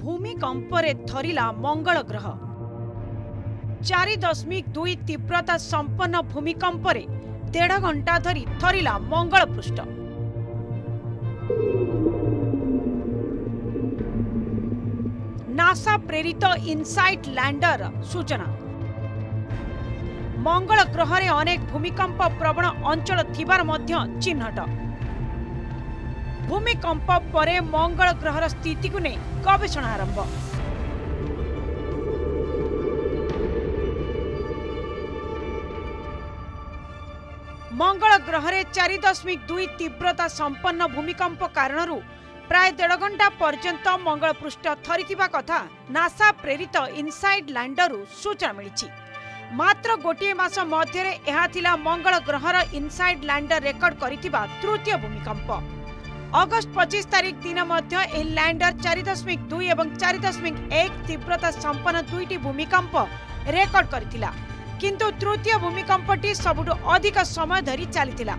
ଭୂମିକମ୍ପରେ ଥରିଲା ମଙ୍ଗଳ ଗ୍ରହ। ଚାରି ଦଶମିକ ଦୁଇ ତୀବ୍ରତା ସମ୍ପନ୍ନ ଭୂମିକମ୍ପରେ ଦେଢ଼ ଘଣ୍ଟା ଧରି ଥରିଲା ମଙ୍ଗଳ ପୃଷ୍ଠ। ନାସା ପ୍ରେରିତ ଇନସାଇଟ୍ ଲ୍ୟାଣ୍ଡର ସୂଚନା। ମଙ୍ଗଳ ଗ୍ରହରେ ଅନେକ ଭୂମିକମ୍ପ ପ୍ରବଣ ଅଞ୍ଚଳ ଥିବାର ମଧ୍ୟ ଚିହ୍ନଟ। ଭୂମିକମ୍ପ ପରେ ମଙ୍ଗଳ ଗ୍ରହର ସ୍ଥିତିକୁ ନେଇ ଗବେଷଣା ଆରମ୍ଭ। ମଙ୍ଗଳ ଗ୍ରହରେ ଚାରି ଦଶମିକ ଦୁଇ ତୀବ୍ରତା ସମ୍ପନ୍ନ ଭୂମିକମ୍ପ କାରଣରୁ ପ୍ରାୟ ଦେଢ଼ ଘଣ୍ଟା ପର୍ଯ୍ୟନ୍ତ ମଙ୍ଗଳ ପୃଷ୍ଠ ଥରିଥିବା କଥା ନାସା ପ୍ରେରିତ ଇନସାଇଡ୍ ଲ୍ୟାଣ୍ଡରରୁ ସୂଚନା ମିଳିଛି। ମାତ୍ର ଗୋଟିଏ ମାସ ମଧ୍ୟରେ ଏହା ଥିଲା ମଙ୍ଗଳ ଗ୍ରହର ଇନସାଇଡ୍ ଲ୍ୟାଣ୍ଡର ରେକର୍ଡ କରିଥିବା ତୃତୀୟ ଭୂମିକମ୍ପ। ଅଗଷ୍ଟ ପଚିଶ ତାରିଖ ଦିନ ମଧ୍ୟ ଏହି ଲ୍ୟାଣ୍ଡର ଚାରି ଦଶମିକ ଦୁଇ ଏବଂ ଚାରି ଦଶମିକ ଏକ ତୀବ୍ରତା ସମ୍ପନ୍ନ ଦୁଇଟି ଭୂମିକମ୍ପ ରେକର୍ଡ କରିଥିଲା କିନ୍ତୁ ତୃତୀୟ ଭୂମିକମ୍ପଟି ସବୁଠୁ ଅଧିକ ସମୟ ଧରି ଚାଲିଥିଲା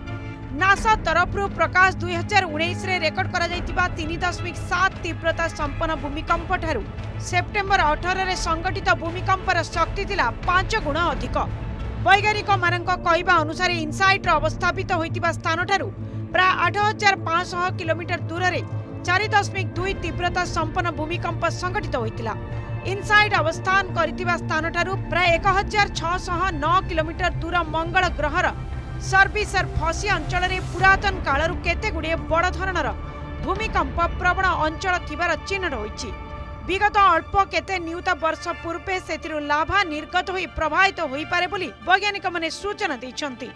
ନାସା ତରଫରୁ ପ୍ରକାଶ ଦୁଇ ହଜାର ଉଣେଇଶରେ ରେକର୍ଡ କରାଯାଇଥିବା ତିନି ଦଶମିକ ସାତ ତୀବ୍ରତା ସମ୍ପନ୍ନ ଭୂମିକମ୍ପଠାରୁ ସେପ୍ଟେମ୍ବର ଅଠରରେ ସଂଗଠିତ ଭୂମିକମ୍ପର ଶକ୍ତି ଥିଲା ପାଞ୍ଚ ଗୁଣ ଅଧିକ। ବୈଜ୍ଞାନିକମାନଙ୍କ କହିବା ଅନୁସାରେ ଇନସାଇଟ୍ର ଅବସ୍ଥାପିତ ହୋଇଥିବା ସ୍ଥାନଠାରୁ ପ୍ରାୟ ଆଠ ହଜାର ପାଞ୍ଚଶହ କିଲୋମିଟର ଦୂରରେ ଚାରି ଦଶମିକ ଦୁଇ ତୀବ୍ରତା ସମ୍ପନ୍ନ ଭୂମିକମ୍ପ ସଂଗଠିତ ହୋଇଥିଲା। ଇନସାଇଡ୍ ଅବସ୍ଥାନ କରିଥିବା ସ୍ଥାନଠାରୁ ପ୍ରାୟ ଏକ ହଜାର ଛଅଶହ ନଅ କିଲୋମିଟର ଦୂର ମଙ୍ଗଳ ଗ୍ରହର ସର୍ଭିସର ଫସି ଅଞ୍ଚଳରେ ପୁରାତନ କାଳରୁ କେତେଗୁଡ଼ିଏ ବଡ଼ ଧରଣର ଭୂମିକମ୍ପ ପ୍ରବଣ ଅଞ୍ଚଳ ଥିବାର ଚିହ୍ନଟ ହୋଇଛି ବିଗତ ଅଳ୍ପ କେତେ ନିୟୁତ ବର୍ଷ ପୂର୍ବେ ସେଥିରୁ ଲାଭା ନିର୍ଗତ ହୋଇ ପ୍ରବାହିତ ହୋଇପାରେ ବୋଲି ବୈଜ୍ଞାନିକମାନେ ସୂଚନା ଦେଇଛନ୍ତି।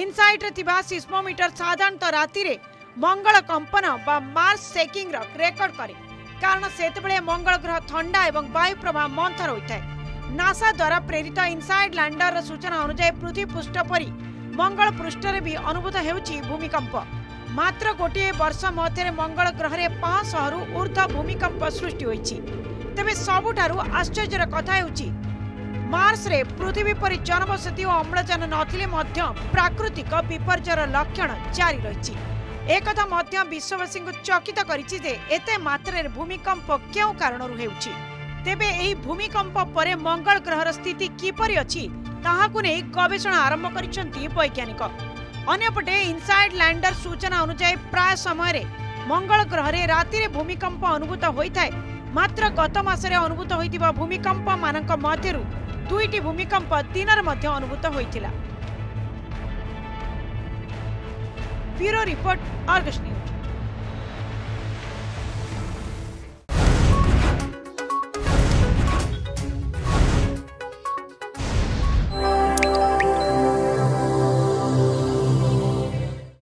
ଇନସାଇଟ୍ରେ ଥିବା ସିସ୍ମୋମିଟର ସାଧାରଣତଃ ରାତିରେ ମଙ୍ଗଳ କମ୍ପନ ବା ମାର୍ସ ସେକିଂର ରେକର୍ଡ କରେ। କାରଣ ସେତେବେଳେ ମଙ୍ଗଳ ଗ୍ରହ ଥଣ୍ଡା ଏବଂ ବାୟୁ ପ୍ରବାହ ମନ୍ଥର ହୋଇଥାଏ ନାସା ଦ୍ୱାରା ପ୍ରେରିତ ଇନସାଇଡ୍ ଲ୍ୟାଣ୍ଡରର ସୂଚନା ଅନୁଯାୟୀ ପୃଥିବୀ ପୃଷ୍ଠ ପରି ମଙ୍ଗଳ ପୃଷ୍ଠରେ ବି ଅନୁଭୂତ ହେଉଛି ଭୂମିକମ୍ପ। ମାତ୍ର ଗୋଟିଏ ବର୍ଷ ମଧ୍ୟରେ ମଙ୍ଗଳ ଗ୍ରହରେ ପାଞ୍ଚଶହରୁ ଉର୍ଦ୍ଧ୍ୱ ଭୂମିକମ୍ପ ସୃଷ୍ଟି ହୋଇଛି। ତେବେ ସବୁଠାରୁ ଆଶ୍ଚର୍ଯ୍ୟର କଥା ହେଉଛି ମାର୍ସରେ ପୃଥିବୀ ପରି ଜନବସତି ଓ ଅମ୍ଳଜାନ ନଥିଲେ ମଧ୍ୟ ପ୍ରାକୃତିକ ବିପର୍ଯ୍ୟୟର ଲକ୍ଷଣ ଜାରି ରହିଛି ଏକଥା ମଧ୍ୟ ବିଶ୍ୱବାସୀଙ୍କୁ ଚକିତ କରିଛି ଯେ ଏତେ ମାତ୍ରାରେ ଭୂମିକମ୍ପ କେଉଁ କାରଣରୁ ହେଉଛି ତେବେ ଏହି ଭୂମିକମ୍ପ ପରେ ମଙ୍ଗଳ ଗ୍ରହର ସ୍ଥିତି କିପରି ଅଛି ତାହାକୁ ନେଇ ଗବେଷଣା ଆରମ୍ଭ କରିଛନ୍ତି ବୈଜ୍ଞାନିକ ଅନ୍ୟପଟେ ଇନସାଇଡ୍ ଲ୍ୟାଣ୍ଡର ସୂଚନା ଅନୁଯାୟୀ ପ୍ରାୟ ସମୟରେ ମଙ୍ଗଳ ଗ୍ରହରେ ରାତିରେ ଭୂମିକମ୍ପ ଅନୁଭୂତ ହୋଇଥାଏ ମାତ୍ର ଗତ ମାସରେ ଅନୁଭୂତ ହୋଇଥିବା ଭୂମିକମ୍ପ ମାନଙ୍କ ମଧ୍ୟରୁ ଦୁଇଟି ଭୂମିକମ୍ପ ଦିନରେ ମଧ୍ୟ ଅନୁଭୂତ ହୋଇଥିଲା। Bureau report Argus news.